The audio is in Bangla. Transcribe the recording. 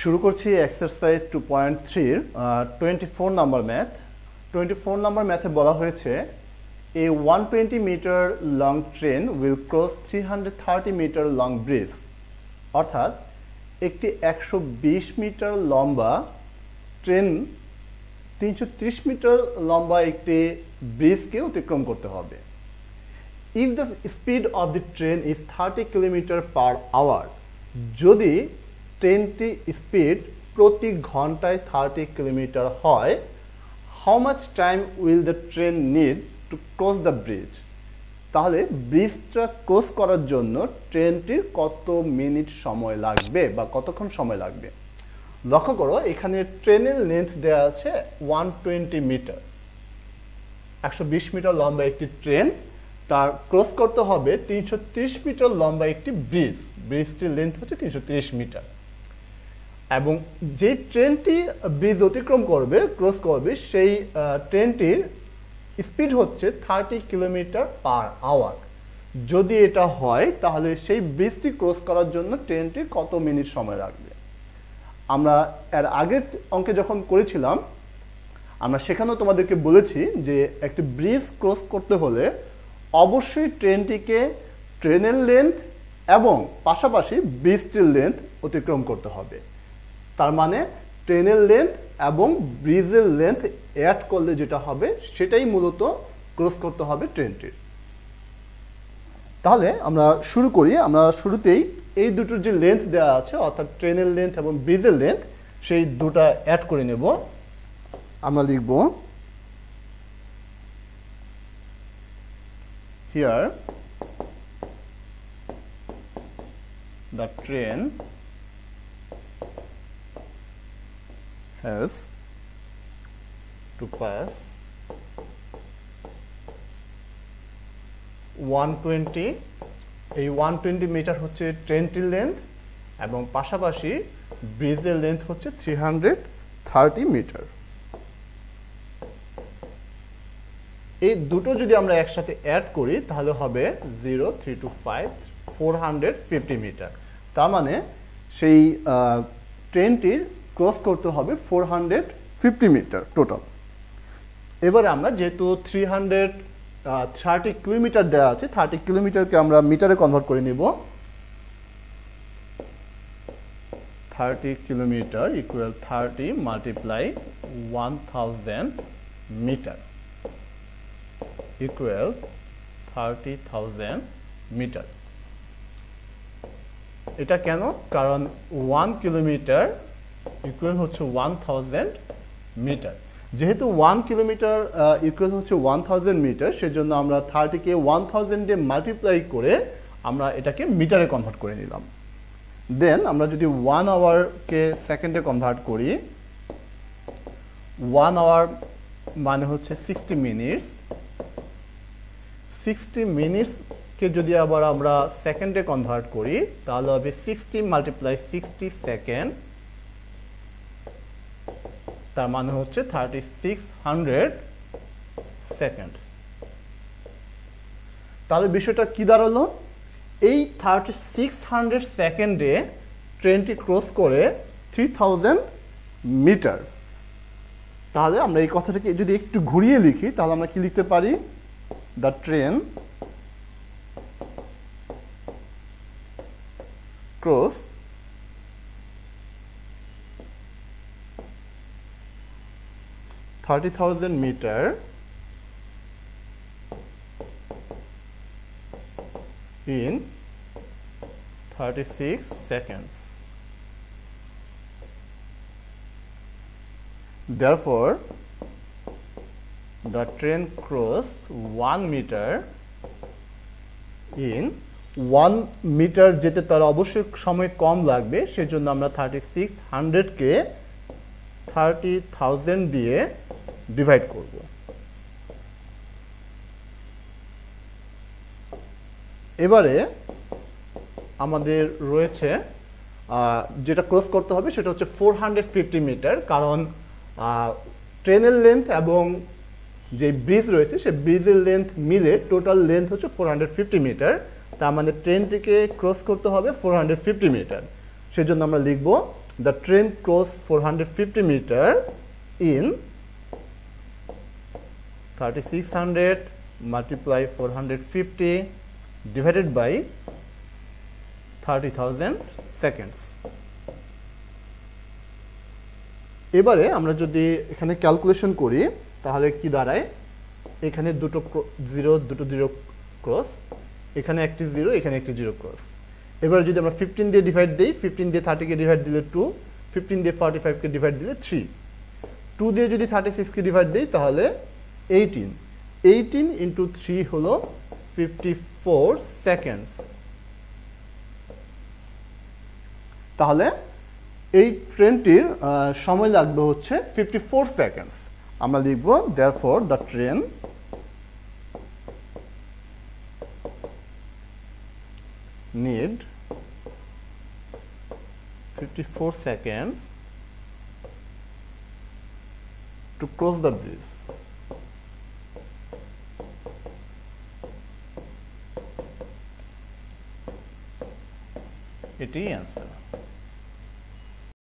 শুরু করছি এক্সারসাইজ টু পয়েন্ট থ্রির twenty four number math twenty four number ম্যাথে বলা হয়েছে a one twenty metre long train will cross three hundred thirty metre long bridge অর্থাৎ, একটি একশো বিশ মিটার লম্বা ট্রেন তিনশো ত্রিশ মিটার লম্বা একটি ব্রিজকে অতিক্রম করতে হবে। If the speed of the train is thirty kilometre per hour যদি ট্রেনটি স্পিড প্রতি ঘন্টায় থার্টি কিলোমিটার হয়। How much time will the train need to cross the bridge তাহলে ব্রিজটা ক্রস করার জন্য ট্রেনটির কত মিনিট সময় লাগবে বা কতক্ষণ সময় লাগবে? লক্ষ্য করো, এখানে ট্রেনের লেন্থ দেওয়া আছে ওয়ান টোয়েন্টি মিটার একশো বিশ মিটার লম্বা একটি ট্রেন তার ক্রস করতে হবে তিনশো ত্রিশ মিটার লম্বা একটি ব্রিজ ব্রিজটির লেন্থ হচ্ছে তিনশো ত্রিশ মিটার এবং যে ট্রেনটি ব্রিজ অতিক্রম করবে, ক্রস করবে, সেই ট্রেনটির স্পিড হচ্ছে থার্টি কিলোমিটার পার আওয়ার। যদি এটা হয়, তাহলে সেই ব্রিজটি ক্রস করার জন্য ট্রেনটির কত মিনিট সময় লাগবে? আমরা এর আগের অঙ্কে যখন করেছিলাম, আমরা সেখানেও তোমাদেরকে বলেছি যে একটি ব্রিজ ক্রস করতে হলে অবশ্যই ট্রেনটিকে ট্রেনের লেন্থ এবং পাশাপাশি ব্রিজটির লেন্থ অতিক্রম করতে হবে। তার মানে ট্রেনের লেন্থ এবং ব্রিজের লেন্থ অ্যাড করলে যেটা হবে, সেটাই মূলত ক্রস করতে হবে ট্রেনটির তাহলে আমরা শুরু করি, আমরা শুরুতেই এই দুটোর যে লেন্থ দেওয়া আছে, অর্থাৎ ট্রেনের লেন্থ এবং ব্রিজের লেন্থ সেই দুটা অ্যাড করে নেব। আমরা লিখব here the train has to pass 120 এই 120 মিটার হচ্ছে ট্রেনটির লেন্থ এবং পাশাপাশি ব্রিজের লেন্থ হচ্ছে 330 মিটার এই দুটো যদি আমরা একসাথে অ্যাড করি, তাহলে হবে zero three two five four hundred fifty metre তার মানে সেই ট্রেনটির ক্রস করতে হবে four hundred fifty metre total. এবারে আমরা যেহেতু থ্রি হান্ড্রেড থার্টি কিলোমিটার দেওয়া আছে থার্টি কিলোমিটারকে আমরা মিটারে কনভার্ট করে নিব। Thirty kilometre equal thirty multiply one thousand metre. equal 30,000 metre. এটা কেন? কারণ ওয়ান কিলোমিটার ইকুয়াল হচ্ছে ওয়ান থাউজেন্ড মিটার যেহেতু ওয়ান কিলোমিটার ইকুয়াল হচ্ছে ওয়ান থাউজেন্ড মিটার সেজন্য আমরা থার্টিকে ওয়ান থাউজেন্ড দিয়ে মাল্টিপ্লাই করে আমরা এটাকে মিটারে কনভার্ট করে নিলাম। দেন আমরা যদি ওয়ান আওয়ারকে সেকেন্ডে কনভার্ট করি ওয়ান আওয়ার মানে হচ্ছে সিক্সটি মিনিটস সিক্সটি মিনিটসকে যদি আবার আমরা সেকেন্ডে কনভার্ট করি, তাহলে হবে সিক্সটি মাল্টিপ্লাই সিক্সটি সেকেন্ড তার মানে হচ্ছে থার্টি সিক্স হান্ড্রেড সেকেন্ড তাহলে বিষয়টা কি দাঁড়াল? এই থার্টি সিক্স হান্ড্রেড সেকেন্ডে ট্রেনটি ক্রস করে থ্রি থাউজেন্ড মিটার তাহলে আমরা এই কথাটাকে যদি একটু ঘুরিয়ে লিখি, তাহলে আমরা কি লিখতে পারি? The train cross 30,000 meter in 36 seconds. Therefore, the train crossed 1 meter in 1 metre যেতে তার অবশ্যই সময় কম লাগবে সেজন্য আমরা থার্টি সিক্স হান্ড্রেডকে থার্টি থাউজেন্ড দিয়ে ডিভাইড করব। এবারে আমাদের রয়েছে যেটা ক্রস করতে হবে সেটা হচ্ছে ফোর মিটার কারণ ট্রেনের লেন্থ এবং যে ব্রিজ রয়েছে সে ব্রিজের লেন্থ মিলে টোটাল লেন্থ হচ্ছে ফোর মিটার তার মানে ট্রেনটিকে ক্রস করতে হবে ফোর মিটার সেজন্য আমরা লিখব, the train crossed 450 meter in 3600 multiply 450 divided by 30000 seconds. এবারে আমরা যদি এখানে ক্যালকুলেশন করি, তাহলে কি দাঁড়ায়? এখানে দুটো জিরো দুটো জিরো ক্রস এখানে একটি জিরো এখানে একটি জিরো ক্রস এবার যদি আমরা ফিফটিন দিয়ে ডিভাইড দিই ফিফটিন দিয়ে থার্টিকে ডিভাইড দিলে টু ফিফটিন দিয়ে ফর্টি ফাইভকে ডিভাইড দিলে থ্রি টু দিয়ে যদি থার্টি সিক্সকে ডিভাইড দিই, তাহলে এইটিন এইটিন ইন্টু থ্রি হলো ফিফটি ফোর সেকেন্ডস তাহলে এই ট্রেনটির সময় লাগবে হচ্ছে ফিফটি ফোর সেকেন্ডস আমরা লিখব therefore the train need 54 seconds to cross the bridge. এটি অ্যান্সার